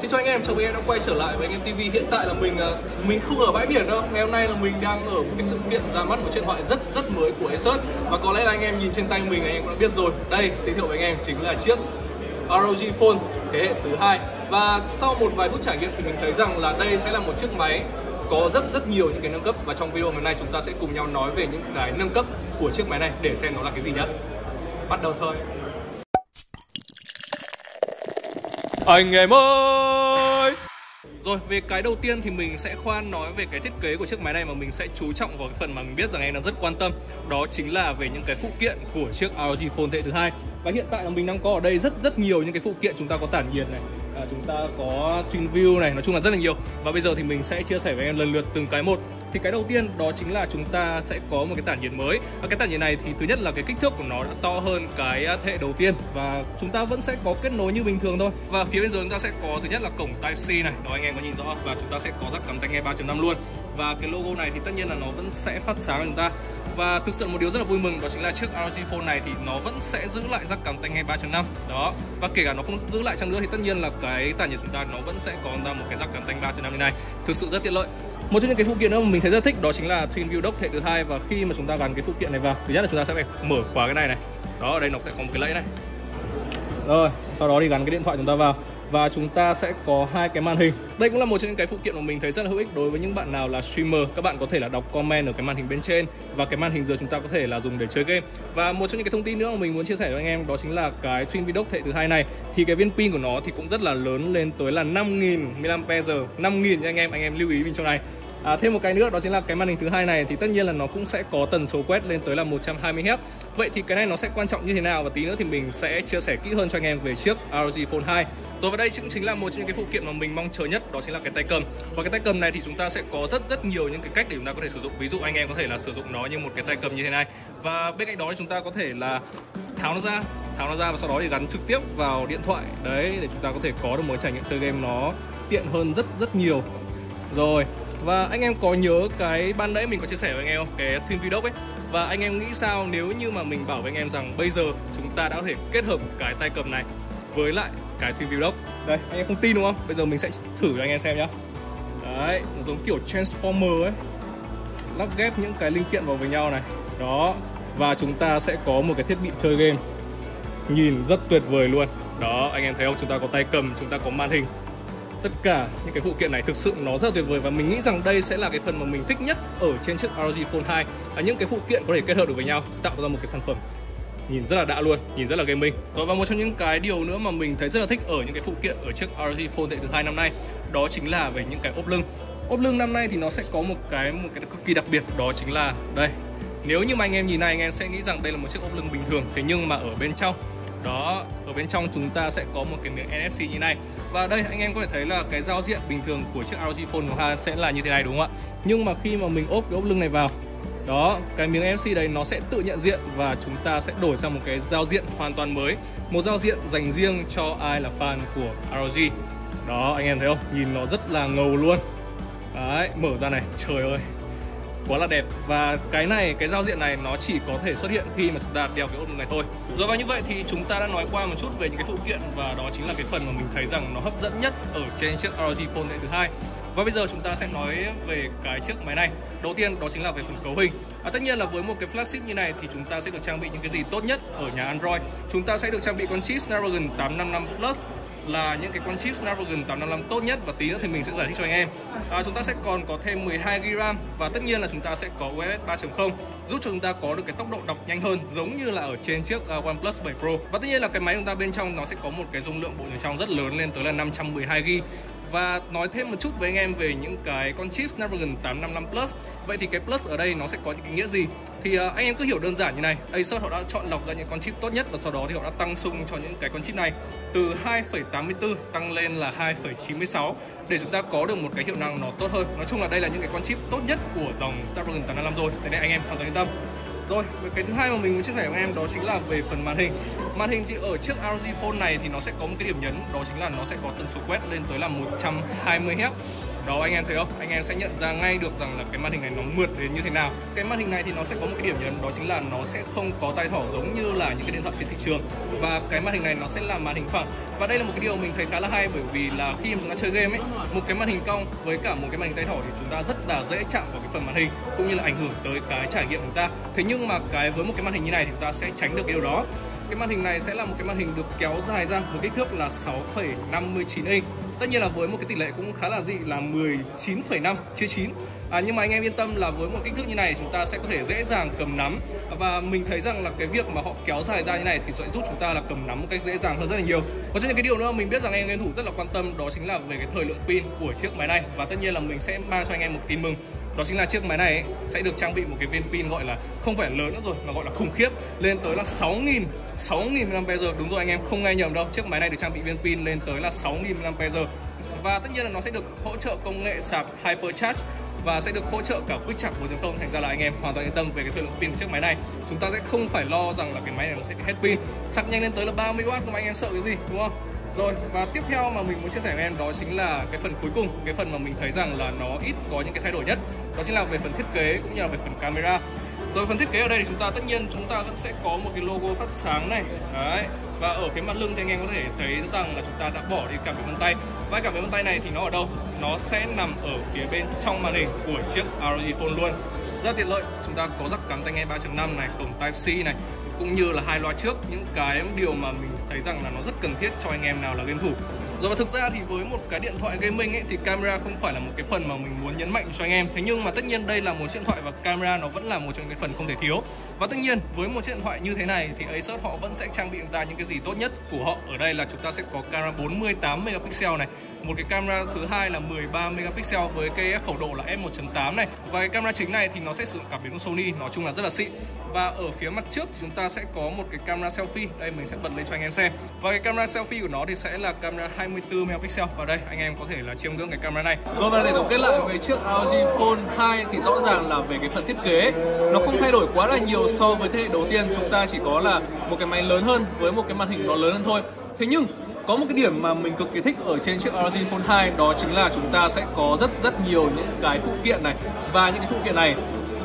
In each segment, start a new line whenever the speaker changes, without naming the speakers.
Xin chào anh em, chào mừng em đã quay trở lại với anh em TV. Hiện tại là mình à, mình không ở bãi biển đâu. Ngày hôm nay là mình đang ở một cái sự kiện ra mắt một chiếc điện thoại rất rất mới của Asus và có lẽ là anh em nhìn trên tay mình anh em cũng đã biết rồi. Đây, giới thiệu với anh em chính là chiếc ROG Phone thế hệ thứ hai. Và sau một vài phút trải nghiệm thì mình thấy rằng là đây sẽ là một chiếc máy có rất rất nhiều những cái nâng cấp và trong video ngày hôm nay chúng ta sẽ cùng nhau nói về những cái nâng cấp của chiếc máy này để xem nó là cái gì nhất Bắt đầu thôi. Anh em ơi rồi về cái đầu tiên thì mình sẽ khoan nói về cái thiết kế của chiếc máy này mà mình sẽ chú trọng vào cái phần mà mình biết rằng em đang rất quan tâm. Đó chính là về những cái phụ kiện của chiếc ROG Phone thế hệ thứ hai. Và hiện tại là mình đang có ở đây rất rất nhiều những cái phụ kiện chúng ta có tản nhiệt này à, Chúng ta có Twin View này, nói chung là rất là nhiều. Và bây giờ thì mình sẽ chia sẻ với em lần lượt từng cái một thì cái đầu tiên đó chính là chúng ta sẽ có một cái tản nhiệt mới. Và cái tản nhiệt này thì thứ nhất là cái kích thước của nó đã to hơn cái thế hệ đầu tiên. Và chúng ta vẫn sẽ có kết nối như bình thường thôi. Và phía bên dưới chúng ta sẽ có, thứ nhất là cổng Type C này. Đó, anh em có nhìn rõ và chúng ta sẽ có rắc cắm tai nghe 3.5 luôn và cái logo này thì tất nhiên là nó vẫn sẽ phát sáng cho chúng ta. Và thực sự một điều rất là vui mừng, đó chính là chiếc ROG Phone này thì nó vẫn sẽ giữ lại rắc cắm tai nghe 3.5 đó, và kể cả nó không giữ lại chăng nữa thì tất nhiên là cái tản nhiệt chúng ta nó vẫn sẽ có ra một cái rắc cắm tai nghe 3.5 như này. Thực sự rất tiện lợi. Một trong những cái phụ kiện nữa mà mình thấy rất thích đó chính là Twin View Dock hệ thứ hai. Và khi mà chúng ta gắn cái phụ kiện này vào, thứ nhất là chúng ta sẽ phải mở khóa cái này này. Đó, ở đây nó sẽ có một cái lẫy này. Rồi, sau đó thì gắn cái điện thoại chúng ta vào và chúng ta sẽ có hai cái màn hình. Đây cũng là một trong những cái phụ kiện mà mình thấy rất là hữu ích đối với những bạn nào là streamer. Các bạn có thể là đọc comment ở cái màn hình bên trên và cái màn hình dưới chúng ta có thể là dùng để chơi game. Và một trong những cái thông tin nữa mà mình muốn chia sẻ với anh em đó chính là cái Twin Video hệ thứ hai này. Thì cái viên pin của nó thì cũng rất là lớn lên tới là 5000 mAh 5000 nha anh em anh em lưu ý bên trong này. À, thêm một cái nữa đó chính là cái màn hình thứ hai này thì tất nhiên là nó cũng sẽ có tần số quét lên tới là 120 Hz. Vậy thì cái này nó sẽ quan trọng như thế nào? Và tí nữa thì mình sẽ chia sẻ kỹ hơn cho anh em về chiếc ROG Phone 2. Rồi và đây cũng chính là một trong những cái phụ kiện mà mình mong chờ nhất, đó chính là cái tay cầm. Và cái tay cầm này thì chúng ta sẽ có rất rất nhiều những cái cách để chúng ta có thể sử dụng. Ví dụ anh em có thể là sử dụng nó như một cái tay cầm như thế này. Và bên cạnh đó thì chúng ta có thể là tháo nó ra, tháo nó ra và sau đó thì gắn trực tiếp vào điện thoại đấy, để chúng ta có thể có được một trải nghiệm chơi game nó tiện hơn rất rất nhiều rồi, và anh em có nhớ cái ban nãy mình có chia sẻ với anh em không? Cái Twin Vidoc ấy Và anh em nghĩ sao nếu như mà mình bảo với anh em rằng bây giờ chúng ta đã có thể kết hợp cái tay cầm này với lại cái từ view dock Đây, anh em không tin đúng không? Bây giờ mình sẽ thử cho anh em xem nhá. Đấy, nó giống kiểu Transformer ấy. Lắp ghép những cái linh kiện vào với nhau này. Đó, và chúng ta sẽ có một cái thiết bị chơi game. Nhìn rất tuyệt vời luôn. Đó, anh em thấy không? Chúng ta có tay cầm, chúng ta có màn hình. Tất cả những cái phụ kiện này thực sự nó rất tuyệt vời và mình nghĩ rằng đây sẽ là cái phần mà mình thích nhất ở trên chiếc ROG Phone 2 là những cái phụ kiện có thể kết hợp được với nhau tạo ra một cái sản phẩm nhìn rất là đã luôn, nhìn rất là gaming. Rồi và một trong những cái điều nữa mà mình thấy rất là thích ở những cái phụ kiện ở chiếc ROG Phone hệ thứ hai năm nay đó chính là về những cái ốp lưng. Ốp lưng năm nay thì nó sẽ có một cái một cái cực kỳ đặc biệt đó chính là đây. Nếu như mà anh em nhìn này anh em sẽ nghĩ rằng đây là một chiếc ốp lưng bình thường thế nhưng mà ở bên trong đó ở bên trong chúng ta sẽ có một cái miếng NFC như này và đây anh em có thể thấy là cái giao diện bình thường của chiếc ROG Phone của ha sẽ là như thế này đúng không ạ nhưng mà khi mà mình ốp cái ốp lưng này vào đó, cái miếng NFC đấy nó sẽ tự nhận diện và chúng ta sẽ đổi sang một cái giao diện hoàn toàn mới. Một giao diện dành riêng cho ai là fan của ROG đó, anh em thấy không? Nhìn nó rất là ngầu luôn. Đấy, mở ra này, trời ơi. Quá là đẹp. Và cái này, cái giao diện này nó chỉ có thể xuất hiện khi mà chúng ta đeo cái ốp này thôi. Rồi, và như vậy thì chúng ta đã nói qua một chút về những cái phụ kiện và đó chính là cái phần mà mình thấy rằng nó hấp dẫn nhất ở trên chiếc ROG Phone thứ hai và bây giờ chúng ta sẽ nói về cái chiếc máy này đầu tiên đó chính là về phần cấu hình à, tất nhiên là với một cái flagship như này thì chúng ta sẽ được trang bị những cái gì tốt nhất ở nhà Android chúng ta sẽ được trang bị con chip Snapdragon 855 Plus là những cái con chip Snapdragon 855 tốt nhất và tí nữa thì mình sẽ giải thích cho anh em. À, chúng ta sẽ còn có thêm 12 GB RAM và tất nhiên là chúng ta sẽ có UFS 3.0 giúp cho chúng ta có được cái tốc độ đọc nhanh hơn giống như là ở trên chiếc uh, OnePlus 7 Pro. Và tất nhiên là cái máy chúng ta bên trong nó sẽ có một cái dung lượng bộ nhớ trong rất lớn lên tới là 512 GB và nói thêm một chút với anh em về những cái con chip Snapdragon 855 Plus. Vậy thì cái Plus ở đây nó sẽ có những cái nghĩa gì? Thì uh, anh em cứ hiểu đơn giản như này. Asus họ đã chọn lọc ra những con chip tốt nhất và sau đó thì họ đã tăng sung cho những cái con chip này Từ 2,84 tăng lên là 2,96 Để chúng ta có được một cái hiệu năng nó tốt hơn. Nói chung là đây là những cái con chip tốt nhất của dòng Snapdragon 855 rồi. Thế nên anh em hoàn toàn yên tâm. Rồi, cái thứ hai mà mình muốn chia sẻ với em đó chính là về phần màn hình. Màn hình thì ở chiếc ROG Phone này thì nó sẽ có một cái điểm nhấn, Đó chính là nó sẽ có tần số quét lên tới là 120 Hz đó, anh em thấy không? Anh em sẽ nhận ra ngay được rằng là cái màn hình này nó mượt đến như thế nào. Cái màn hình này thì nó sẽ có một cái điểm nhấn, đó chính là nó sẽ không có tay thỏ giống như là những cái điện thoại trên thị trường. Và cái màn hình này nó sẽ là màn hình phẳng. Và đây là một cái điều mình thấy khá là hay bởi vì là khi mà chúng ta chơi game ấy, một cái màn hình cong với cả một cái màn hình tay thỏ thì chúng ta rất là dễ chạm vào cái phần màn hình, cũng như là ảnh hưởng tới cái trải nghiệm của chúng ta. Thế nhưng mà cái, với một cái màn hình như này thì chúng ta sẽ tránh được cái điều đó cái màn hình này sẽ là một cái màn hình được kéo dài ra với kích thước là 6,59 inch Tất nhiên là với một cái tỷ lệ cũng khá là dị là 19,5 chia 9 à, Nhưng mà anh em yên tâm là với một kích thước như này chúng ta sẽ có thể dễ dàng cầm nắm. Và mình thấy rằng là cái việc mà họ kéo dài ra như này thì sẽ giúp chúng ta là cầm nắm một cách dễ dàng hơn rất là nhiều. Có những cái điều nữa mình biết rằng anh em game thủ rất là quan tâm đó chính là về cái thời lượng pin của chiếc máy này. Và tất nhiên là mình sẽ mang cho anh em một tin mừng. Đó chính là chiếc máy này ấy, sẽ được trang bị một cái viên pin gọi là không phải lớn nữa rồi mà gọi là khủng khiếp lên tới là 6.000 6.000 mAh. Đúng rồi anh em, không nghe nhầm đâu. Chiếc máy này được trang bị viên pin lên tới là 6.000 mAh. Và tất nhiên là nó sẽ được hỗ trợ công nghệ sạc Hypercharge và sẽ được hỗ trợ cả quick charge 4.0 thành ra là anh em hoàn toàn yên tâm về cái thời lượng pin của chiếc máy này. Chúng ta sẽ không phải lo rằng là cái máy này nó sẽ bị hết pin. Sạc nhanh lên tới là 30W không anh em sợ cái gì, đúng không? Rồi, và tiếp theo mà mình muốn chia sẻ với em đó chính là cái phần cuối cùng, cái phần mà mình thấy rằng là nó ít có những cái thay đổi nhất. Đó chính là về phần thiết kế cũng như là về phần camera rồi phần thiết kế ở đây thì chúng ta tất nhiên chúng ta vẫn sẽ có một cái logo phát sáng này. Đấy, và ở phía mặt lưng thì anh em có thể thấy rằng là chúng ta đã bỏ đi cảm biến vân tay. Và cảm biến vân tay này thì nó ở đâu? Nó sẽ nằm ở phía bên trong màn hình của chiếc ROG Phone luôn. Rất tiện lợi, chúng ta có rắc cắm tai nghe 3.5 này cổng Type C này, cũng như là hai loa trước. Những cái điều mà mình thấy rằng là nó rất cần thiết cho anh em nào là game thủ rồi và thực ra thì với một cái điện thoại gaming ấy, thì camera không phải là một cái phần mà mình muốn nhấn mạnh cho anh em. Thế nhưng mà tất nhiên đây là một chiếc điện thoại và camera nó vẫn là một trong những cái phần không thể thiếu. Và tất nhiên, với một chiếc điện thoại như thế này thì Asus họ vẫn sẽ trang bị chúng ta những cái gì tốt nhất của họ. Ở đây là chúng ta sẽ có camera 48 megapixel này một cái camera thứ hai là 13 megapixel với cái khẩu độ là f1.8 này. Và cái camera chính này thì nó sẽ sử dụng cảm biến của Sony, nói chung là rất là xịn. Và ở phía mặt trước thì chúng ta sẽ có một cái camera selfie. Đây, mình sẽ bật lên cho anh em xem. Và cái camera selfie của nó thì sẽ là camera 24 megapixel. Vào đây, anh em có thể là chiêm ngưỡng cái camera này. Rồi và để tổng kết lại về chiếc LG Phone 2 thì rõ ràng là về cái phần thiết kế, nó không thay đổi quá là nhiều so với thế hệ đầu tiên. Chúng ta chỉ có là một cái máy lớn hơn với một cái màn hình nó lớn hơn thôi. Thế nhưng có một cái điểm mà mình cực kỳ thích ở trên chiếc ROG Phone 2 đó chính là chúng ta sẽ có rất rất nhiều những cái phụ kiện này. Và những cái phụ kiện này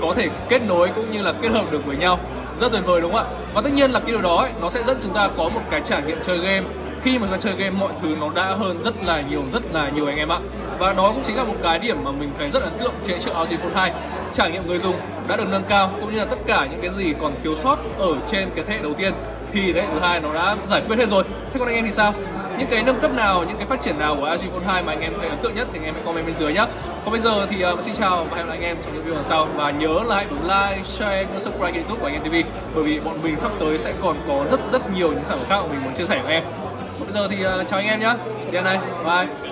có thể kết nối cũng như là kết hợp được với nhau. Rất tuyệt vời đúng không ạ? Và tất nhiên là cái điều đó ấy, nó sẽ dẫn chúng ta có một cái trải nghiệm chơi game. Khi mà chúng ta chơi game mọi thứ nó đã hơn rất là nhiều rất là nhiều anh em ạ. Và đó cũng chính là một cái điểm mà mình thấy rất ấn tượng trên chiếc ROG Phone 2 trải nghiệm người dùng đã được nâng cao cũng như là tất cả những cái gì còn thiếu sót ở trên cái thế hệ đầu tiên thì đấy thứ hai nó đã giải quyết hết rồi. Thế còn anh em thì sao? Những cái nâng cấp nào những cái phát triển nào của LG Phone 2 mà anh em thấy ấn tượng nhất thì anh em hãy comment bên dưới nhé còn bây giờ thì à, uh, xin chào và hẹn gặp lại anh em trong những video lần sau. Và nhớ là hãy bấm like share và subscribe kênh youtube của anh em TV bởi vì bọn mình sắp tới sẽ còn có rất rất nhiều những sản phẩm khác mà mình muốn chia sẻ với em. Còn bây giờ thì uh, chào anh em nhé đi đây bye.